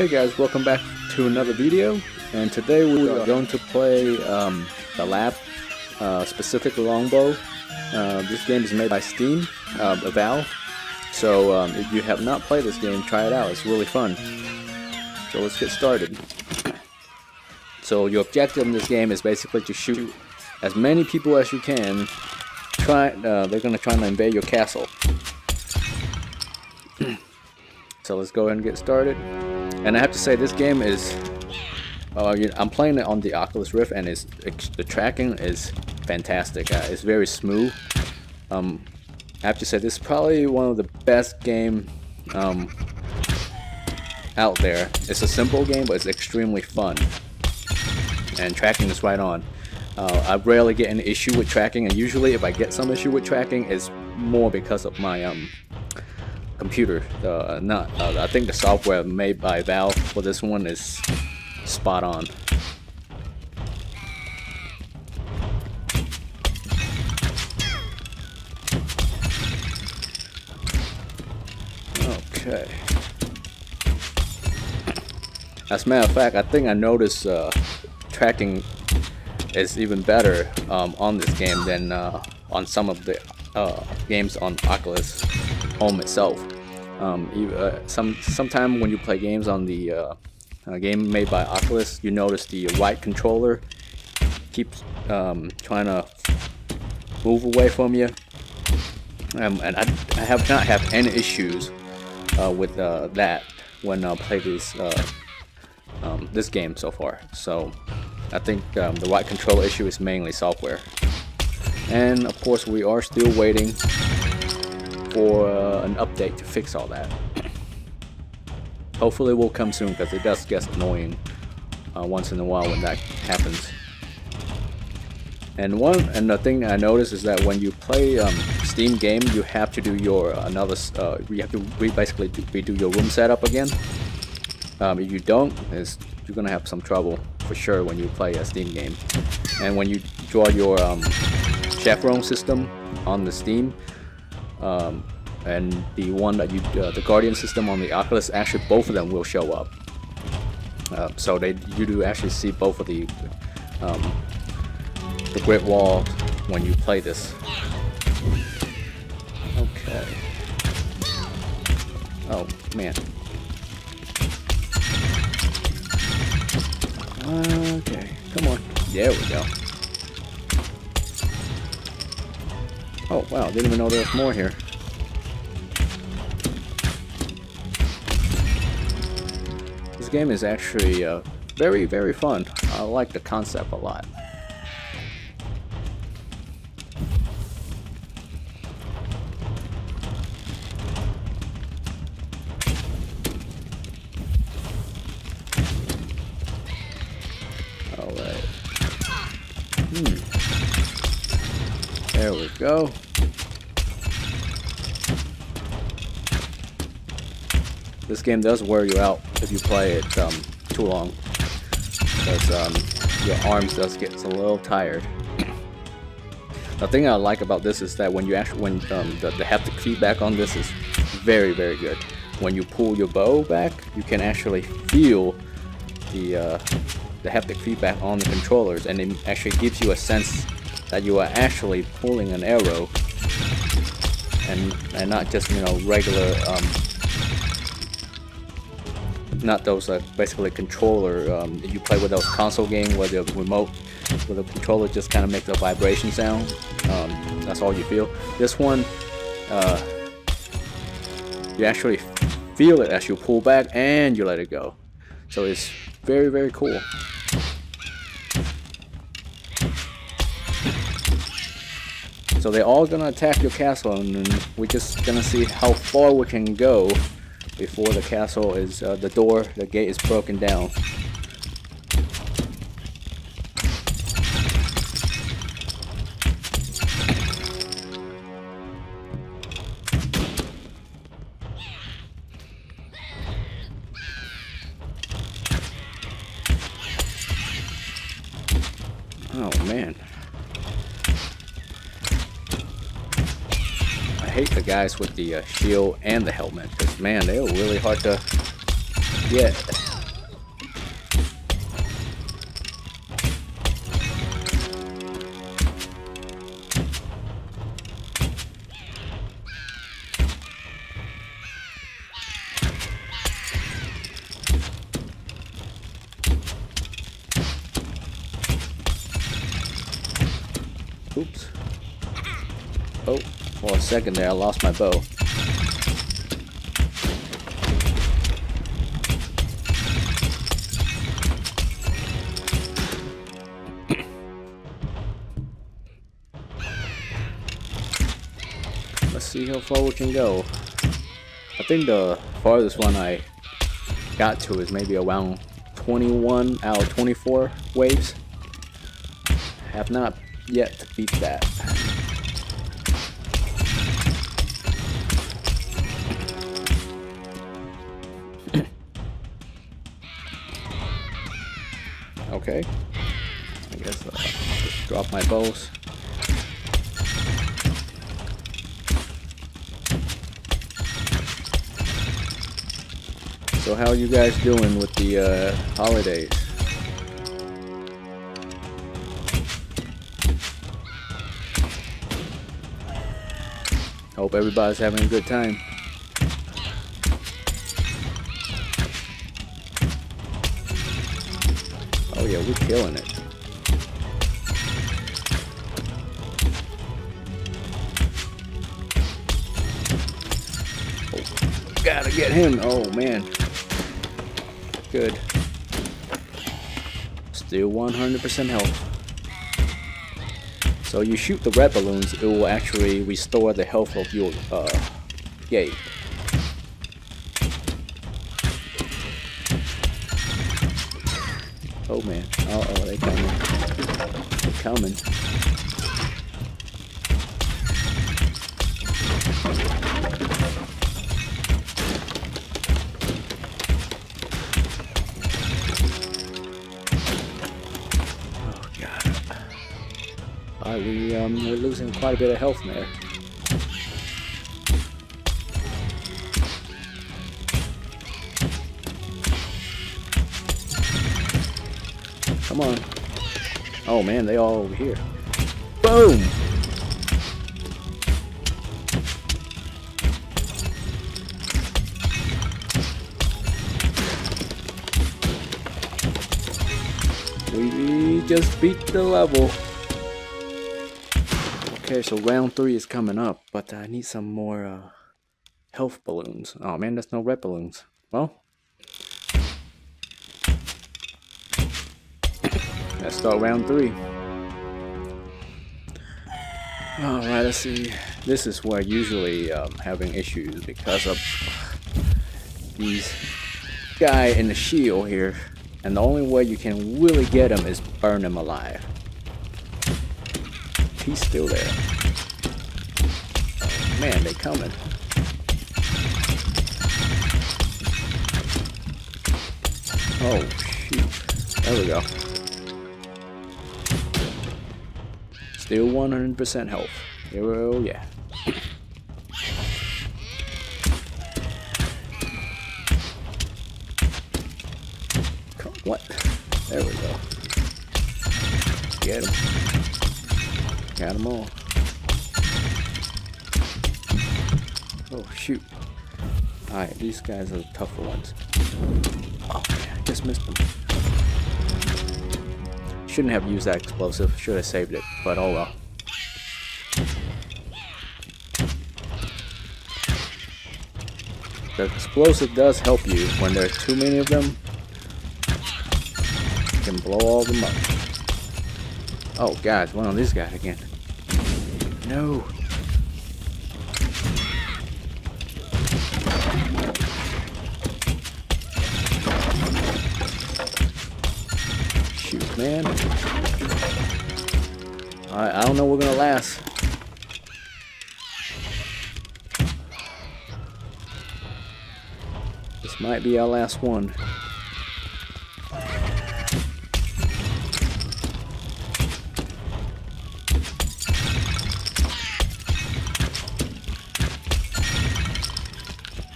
Hey guys, welcome back to another video, and today we are going to play um, the Lab uh, Specific Longbow. Uh, this game is made by Steam, uh, Valve, so um, if you have not played this game, try it out, it's really fun. So let's get started. So your objective in this game is basically to shoot as many people as you can. Try, uh, they're going to try and invade your castle. So let's go ahead and get started. And I have to say, this game is. Uh, I'm playing it on the Oculus Rift, and it's, the tracking is fantastic. Uh, it's very smooth. Um, I have to say, this is probably one of the best game um, out there. It's a simple game, but it's extremely fun. And tracking is right on. Uh, I rarely get an issue with tracking, and usually if I get some issue with tracking, it's more because of my um, computer. Uh, not, uh, I think the software made by Valve for this one is spot on. Okay. As a matter of fact, I think I noticed uh, tracking is even better um, on this game than uh, on some of the uh, games on Oculus Home itself. Um, you, uh, some sometime when you play games on the uh, game made by Oculus, you notice the white controller keeps um, trying to move away from you. Um, and I, I, have not had any issues uh, with uh, that when I play this uh, um, this game so far. So I think um, the white controller issue is mainly software. And of course, we are still waiting for uh, an update to fix all that. Hopefully it will come soon because it does get annoying uh, once in a while when that happens. And one and the thing I noticed is that when you play um, Steam game, you have to do your uh, another. Uh, you have to re basically do, redo your room setup again. Um, if you don't, you're gonna have some trouble for sure when you play a Steam game. And when you draw your um, chaperone system on the Steam, um, and the one that you, uh, the Guardian system on the Oculus, actually both of them will show up. Uh, so they, you do actually see both of the, um, the Great Wall when you play this. Okay. Oh man. Okay, come on. There we go. Oh, wow, didn't even know there was more here. This game is actually uh, very, very fun. I like the concept a lot. Go. This game does wear you out if you play it um, too long. Because um, your arms does get a little tired. the thing I like about this is that when you actually, when um, the, the haptic feedback on this is very, very good. When you pull your bow back, you can actually feel the, uh, the haptic feedback on the controllers and it actually gives you a sense that you are actually pulling an arrow and and not just you know regular um, not those uh, basically controller um, you play with those console game where the remote where the controller just kind of makes a vibration sound um, that's all you feel. This one uh, you actually feel it as you pull back and you let it go. So it's very very cool So they're all gonna attack your castle and we're just gonna see how far we can go before the castle is, uh, the door, the gate is broken down. hate the guys with the uh, shield and the helmet, because man, they are really hard to get. Oops. Oh for a second there, I lost my bow. Let's see how far we can go. I think the farthest one I got to is maybe around 21 out of 24 waves. Have not yet beat that. Okay. I guess uh, just drop my bows. So how are you guys doing with the uh, holidays? Hope everybody's having a good time. Yeah, we're killing it. Oh, gotta get him. Oh man. Good. Still 100% health. So you shoot the red balloons, it will actually restore the health of your uh, gate. Oh man. Uh oh, they're coming. They're coming. Oh god. Alright, we um we're losing quite a bit of health there. Oh man, they all over here. Boom! We just beat the level. Okay, so round three is coming up, but I need some more uh, health balloons. Oh man, there's no red balloons. Well, let's start round three. Alright, let's see. This is where usually um, having issues because of these guy in the shield here. And the only way you can really get him is burn him alive. He's still there. Man, they coming. Oh, shoot. There we go. Still 100% health. Oh, yeah. What? There we go. Get him. Got them all. Oh, shoot. Alright, these guys are the tougher ones. Oh, man, I just missed them. Shouldn't have used that explosive. Should have saved it, but oh well. The explosive does help you when there are too many of them. You can blow all them up. Oh guys, one of these guys again. No. Man. Alright, I don't know we're gonna last. This might be our last one.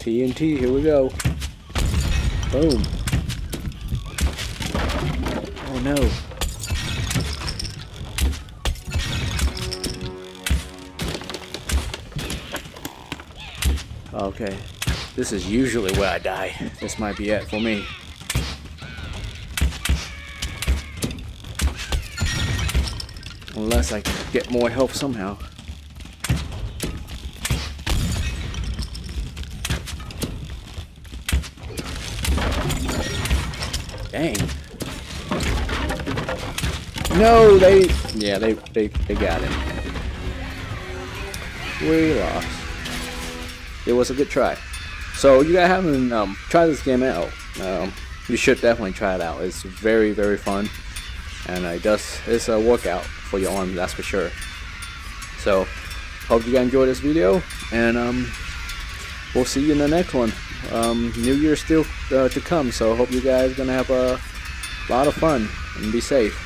TNT, here we go. Boom. Oh no. Okay. This is usually where I die. This might be it for me. Unless I get more health somehow. Dang. No, they, yeah, they, they, they got him. We lost. It was a good try. So you guys haven't um, tried this game out, um, you should definitely try it out. It's very, very fun, and it does it's a workout for your arms, that's for sure. So hope you guys enjoyed this video, and um, we'll see you in the next one. Um, New Year still uh, to come, so hope you guys gonna have a lot of fun and be safe.